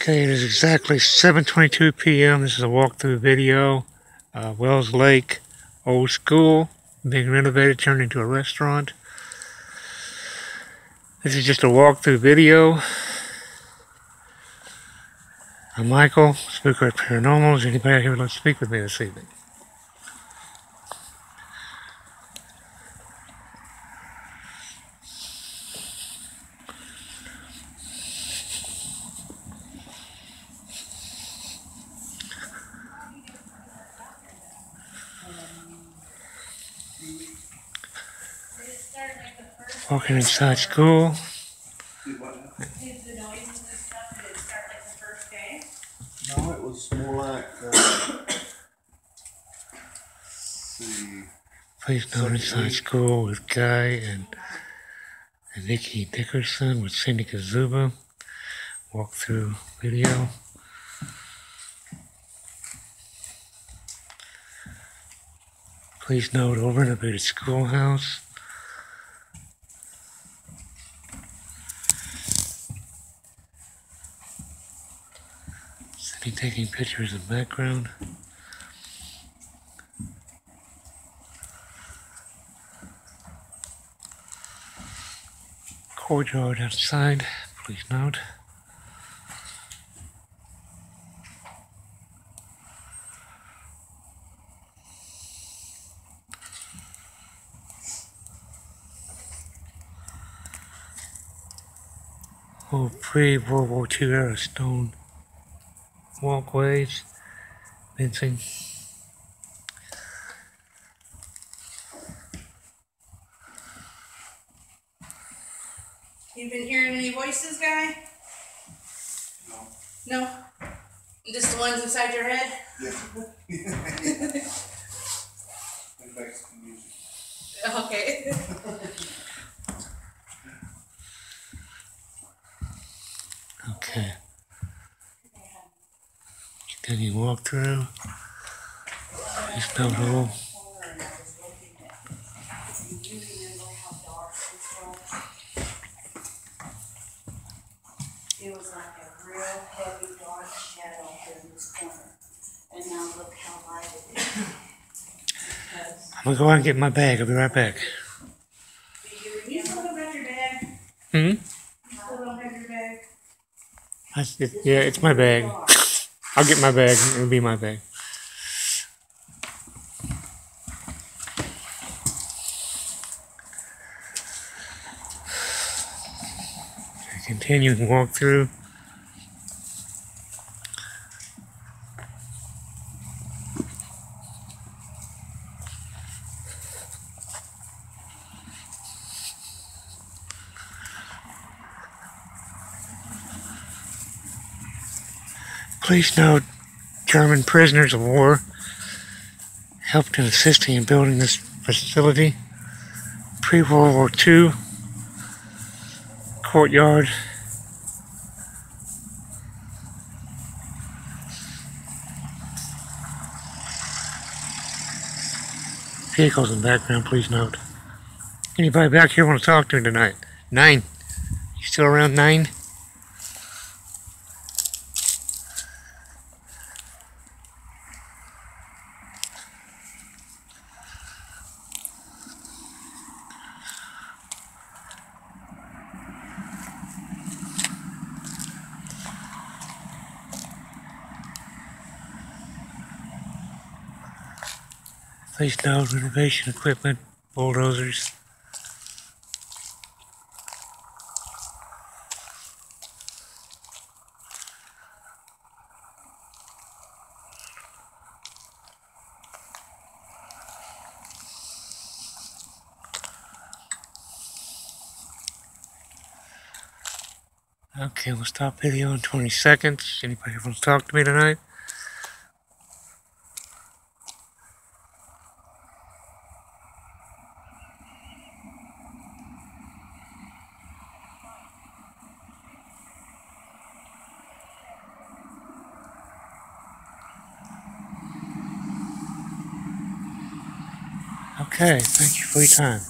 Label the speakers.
Speaker 1: Okay, it is exactly 7.22 p.m. This is a walkthrough video. Uh, Wells Lake, old school, being renovated, turned into a restaurant. This is just a walkthrough video. I'm Michael, Spooker at Paranormals. Anybody here would like to speak with me this evening? Walking inside school.
Speaker 2: Did the noise and stuff, did it start like the first day?
Speaker 3: No, it was more like, uh, see,
Speaker 1: Please note inside school with Guy and, and Nikki Dickerson with Cindy Kazuba. Walkthrough video. Please note over renovated schoolhouse. Cindy taking pictures in background. courtyard outside, please note. Oh, pre-World War II era stone walkways, fencing.
Speaker 2: You been hearing any voices, guy?
Speaker 3: no.
Speaker 2: No? Just the ones inside your head?
Speaker 3: Yeah. It music.
Speaker 2: Okay.
Speaker 1: Okay. Okay. Continue walk through. Please note all.
Speaker 4: It was like a real heavy dark shadow in this corner. And now look how light it is.
Speaker 1: I'm gonna go out and get my bag. I'll be right back.
Speaker 2: You still don't have your bag?
Speaker 1: Hmm?
Speaker 2: You still don't have your bag?
Speaker 1: It, yeah, it's my bag. I'll get my bag. It'll be my bag. Continuing walkthrough. Please note, German prisoners of war helped in assisting in building this facility. Pre-World War II courtyard. Vehicles in the background, please note. Anybody back here want to talk to tonight? Nine. You still around nine? Please note renovation equipment, bulldozers. Okay, we'll stop video in 20 seconds. Anybody want to talk to me tonight? Okay, thank you for your time.